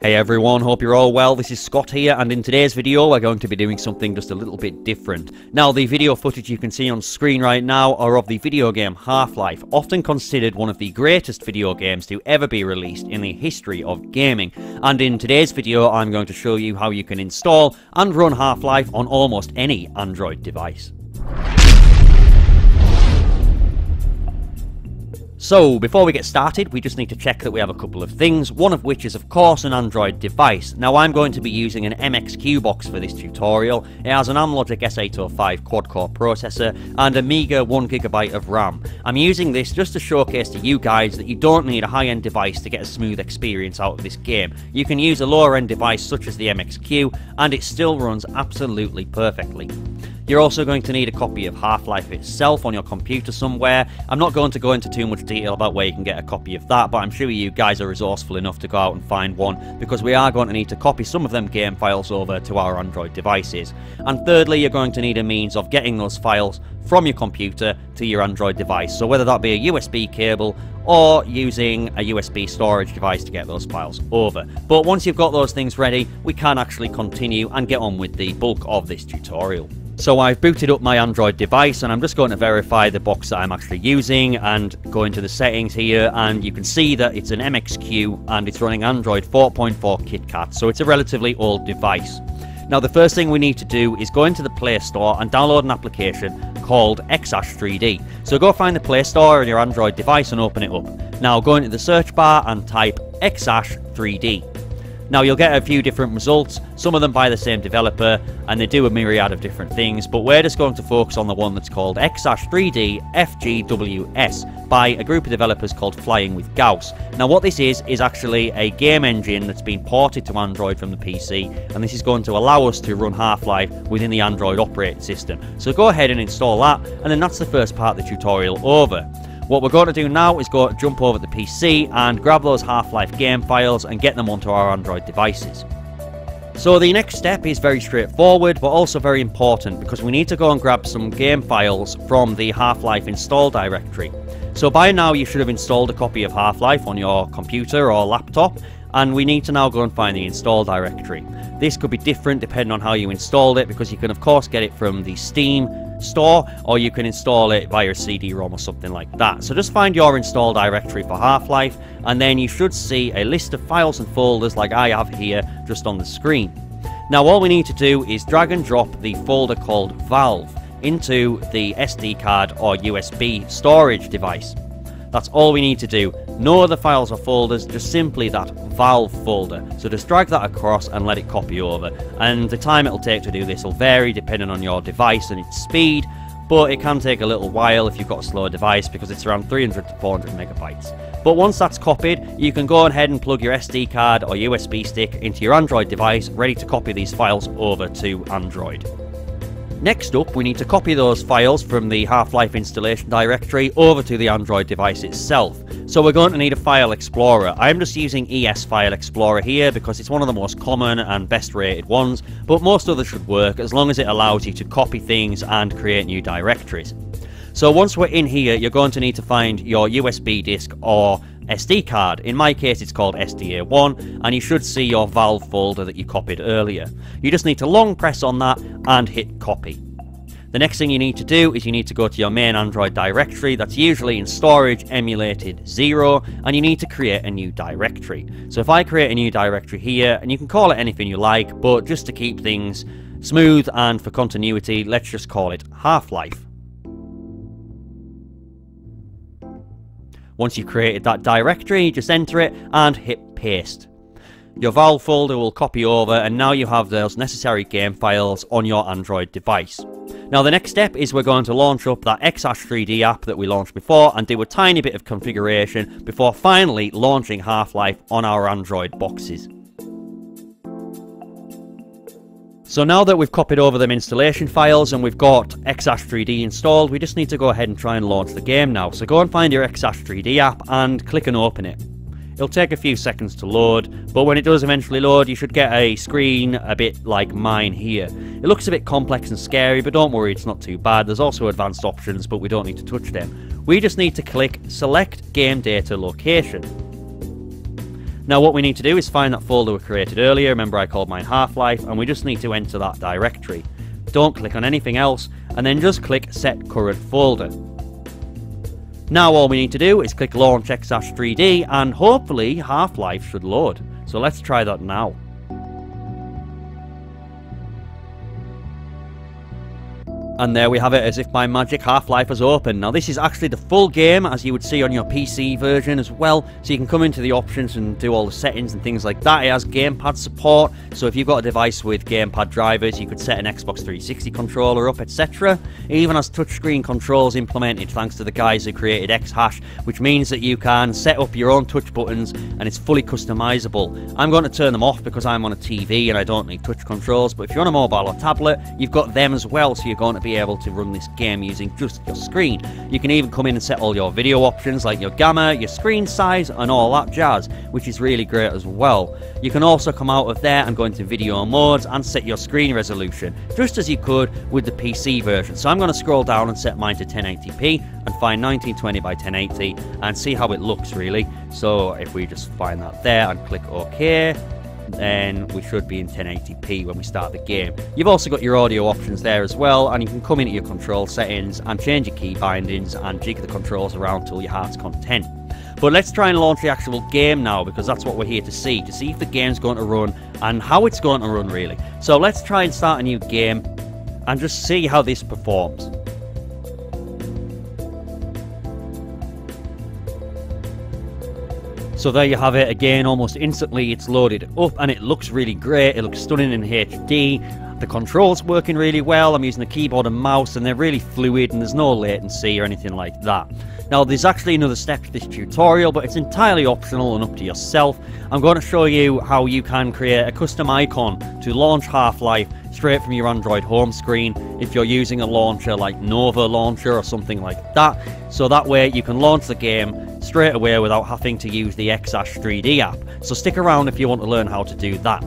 Hey everyone, hope you're all well. This is Scott here, and in today's video, we're going to be doing something just a little bit different. Now, the video footage you can see on screen right now are of the video game Half-Life, often considered one of the greatest video games to ever be released in the history of gaming. And in today's video, I'm going to show you how you can install and run Half-Life on almost any Android device. So, before we get started, we just need to check that we have a couple of things, one of which is of course an Android device. Now I'm going to be using an MXQ box for this tutorial. It has an Amlogic S805 quad-core processor and a meager 1GB of RAM. I'm using this just to showcase to you guys that you don't need a high-end device to get a smooth experience out of this game. You can use a lower-end device such as the MXQ and it still runs absolutely perfectly. You're also going to need a copy of Half-Life itself on your computer somewhere. I'm not going to go into too much detail about where you can get a copy of that, but I'm sure you guys are resourceful enough to go out and find one, because we are going to need to copy some of them game files over to our Android devices. And thirdly, you're going to need a means of getting those files from your computer to your Android device. So whether that be a USB cable or using a USB storage device to get those files over. But once you've got those things ready, we can actually continue and get on with the bulk of this tutorial. So I've booted up my Android device and I'm just going to verify the box that I'm actually using and go into the settings here and you can see that it's an MXQ and it's running Android 4.4 KitKat so it's a relatively old device. Now the first thing we need to do is go into the Play Store and download an application called Xash3D. So go find the Play Store on your Android device and open it up. Now go into the search bar and type Exash 3D. Now you'll get a few different results, some of them by the same developer, and they do a myriad of different things, but we're just going to focus on the one that's called Exash 3D FWGS by a group of developers called Flying with Gauss. Now what this is, is actually a game engine that's been ported to Android from the PC, and this is going to allow us to run Half-Life within the Android operating system. So go ahead and install that, and then that's the first part of the tutorial over. What we're going to do now is go jump over the PC and grab those Half-Life game files and get them onto our Android devices. So the next step is very straightforward but also very important because we need to go and grab some game files from the Half-Life install directory. So by now you should have installed a copy of Half-Life on your computer or laptop and we need to now go and find the install directory. This could be different depending on how you installed it because you can of course get it from the Steam store or you can install it via CD-ROM or something like that. So just find your install directory for Half-Life and then you should see a list of files and folders like I have here just on the screen. Now all we need to do is drag and drop the folder called Valve into the SD card or USB storage device. That's all we need to do. No other files or folders, just simply that Valve folder. So just drag that across and let it copy over. And the time it'll take to do this will vary depending on your device and its speed, but it can take a little while if you've got a slower device because it's around 300 to 400 megabytes. But once that's copied, you can go ahead and plug your SD card or USB stick into your Android device, ready to copy these files over to Android. Next up, we need to copy those files from the Half-Life installation directory over to the Android device itself. So we're going to need a file explorer. I'm just using ES File Explorer here because it's one of the most common and best rated ones, but most others should work as long as it allows you to copy things and create new directories. So once we're in here, you're going to need to find your USB disk or SD card. In my case, it's called SDA1, and you should see your Valve folder that you copied earlier. You just need to long press on that and hit copy. The next thing you need to do is you need to go to your main Android directory that's usually in storage emulated 0 and you need to create a new directory. So if I create a new directory here and you can call it anything you like but just to keep things smooth and for continuity let's just call it Half-Life. Once you've created that directory, just enter it and hit paste. Your Valve folder will copy over and now you have those necessary game files on your Android device. Now the next step is we're going to launch up that Xash3D app that we launched before and do a tiny bit of configuration before finally launching Half-Life on our Android boxes. So now that we've copied over them installation files and we've got Xash3D installed, we just need to go ahead and try and launch the game now. So go and find your Xash3D app and click and open it. It'll take a few seconds to load, but when it does eventually load, you should get a screen a bit like mine here. It looks a bit complex and scary, but don't worry, it's not too bad. There's also advanced options, but we don't need to touch them. We just need to click Select Game Data Location. Now what we need to do is find that folder we created earlier, remember I called mine Half-Life, and we just need to enter that directory. Don't click on anything else, and then just click Set Current Folder. Now all we need to do is click Launch X-3D, and hopefully Half-Life should load. So let's try that now. And there we have it, as if by magic, Half-Life has opened. Now this is actually the full game, as you would see on your PC version as well. So you can come into the options and do all the settings and things like that. It has gamepad support, so if you've got a device with gamepad drivers, you could set an Xbox 360 controller up, etc. It even has touchscreen controls implemented thanks to the guys who created Xash, which means that you can set up your own touch buttons and it's fully customizable. I'm going to turn them off because I'm on a TV and I don't need touch controls, but if you're on a mobile or tablet, you've got them as well, so you're going to be be able to run this game using just your screen. You can even come in and set all your video options like your gamma, your screen size, and all that jazz, which is really great as well. You can also come out of there and go into video modes and set your screen resolution, just as you could with the PC version. So I'm going to scroll down and set mine to 1080p and find 1920 by 1080 and see how it looks really. So if we just find that there and click OK, then we should be in 1080p when we start the game. You've also got your audio options there as well, and you can come into your control settings and change your key bindings and jig the controls around till your heart's content. But let's try and launch the actual game now because that's what we're here to see, to see if the game's going to run and how it's going to run really. So let's try and start a new game and just see how this performs. So there you have it again, almost instantly it's loaded up and it looks really great, it looks stunning in HD, the controls working really well, I'm using the keyboard and mouse and they're really fluid and there's no latency or anything like that. Now there's actually another step to this tutorial but it's entirely optional and up to yourself. I'm going to show you how you can create a custom icon to launch Half-Life straight from your Android home screen if you're using a launcher like Nova Launcher or something like that. So that way you can launch the game straight away without having to use the Xash3D app. So stick around if you want to learn how to do that.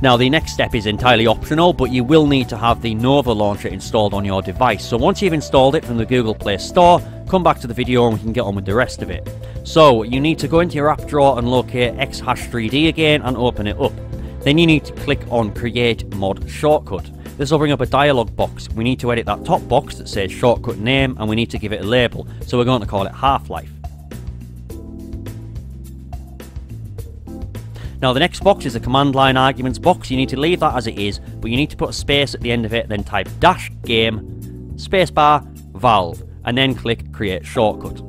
Now the next step is entirely optional, but you will need to have the Nova launcher installed on your device. So once you've installed it from the Google Play Store, come back to the video and we can get on with the rest of it. So you need to go into your app drawer and locate Xash3D again and open it up. Then you need to click on Create Mod Shortcut. This will bring up a dialog box. We need to edit that top box that says shortcut name and we need to give it a label. So we're going to call it Half-Life. Now the next box is a command line arguments box. You need to leave that as it is, but you need to put a space at the end of it, then type dash game, spacebar, valve, and then click create shortcut.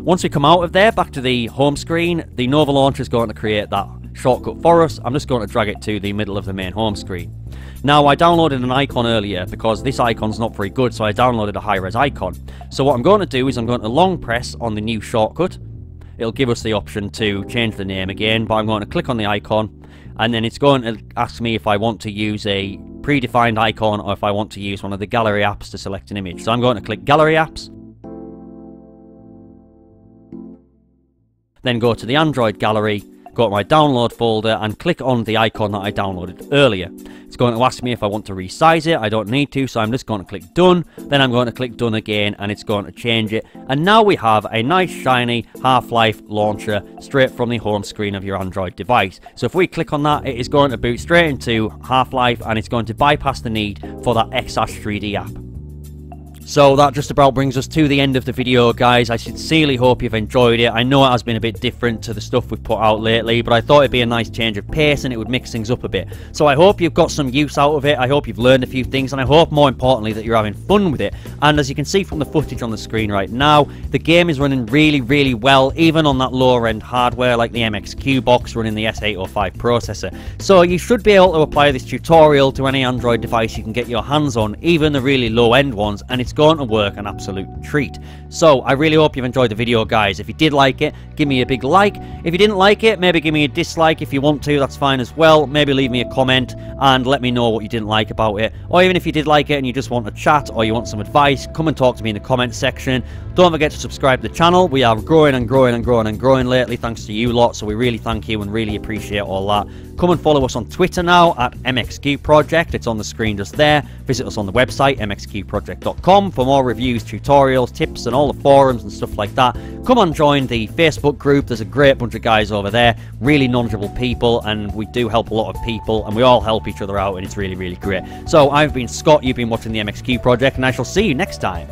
Once we come out of there, back to the home screen, the Nova Launcher is going to create that shortcut for us. I'm just going to drag it to the middle of the main home screen. Now, I downloaded an icon earlier because this icon's not very good, so I downloaded a high-res icon. So what I'm going to do is I'm going to long press on the new shortcut. It'll give us the option to change the name again, but I'm going to click on the icon, and then it's going to ask me if I want to use a predefined icon or if I want to use one of the gallery apps to select an image. So I'm going to click gallery apps, then go to the Android gallery, go to my download folder and click on the icon that I downloaded earlier. It's going to ask me if I want to resize it, I don't need to, so I'm just going to click done, then I'm going to click done again and it's going to change it. And now we have a nice shiny Half-Life launcher straight from the home screen of your Android device. So if we click on that, it is going to boot straight into Half-Life and it's going to bypass the need for that Xash3D app. So that just about brings us to the end of the video, guys. I sincerely hope you've enjoyed it. I know it has been a bit different to the stuff we've put out lately, but I thought it'd be a nice change of pace and it would mix things up a bit. So I hope you've got some use out of it. I hope you've learned a few things, and I hope, more importantly, that you're having fun with it. And as you can see from the footage on the screen right now, the game is running really, really well, even on that lower-end hardware like the MXQ box running the S805 processor. So you should be able to apply this tutorial to any Android device you can get your hands on, even the really low-end ones, and it's going to work an absolute treat. So I really hope you've enjoyed the video guys. If you did like it, give me a big like. If you didn't like it, maybe give me a dislike if you want to, that's fine as well. Maybe leave me a comment and let me know what you didn't like about it. Or even if you did like it and you just want to chat or you want some advice, come and talk to me in the comments section. Don't forget to subscribe to the channel. We are growing and growing and growing and growing lately thanks to you lot, so we really thank you and really appreciate all that. Come and follow us on Twitter now at MXQ Project. It's on the screen just there. Visit us on the website, mxqproject.com, for more reviews, tutorials, tips, and all the forums and stuff like that. Come on, join the Facebook group. There's a great bunch of guys over there, really knowledgeable people, and we do help a lot of people, and we all help each other out, and it's really, really great. So, I've been Scott, you've been watching the MXQ Project, and I shall see you next time.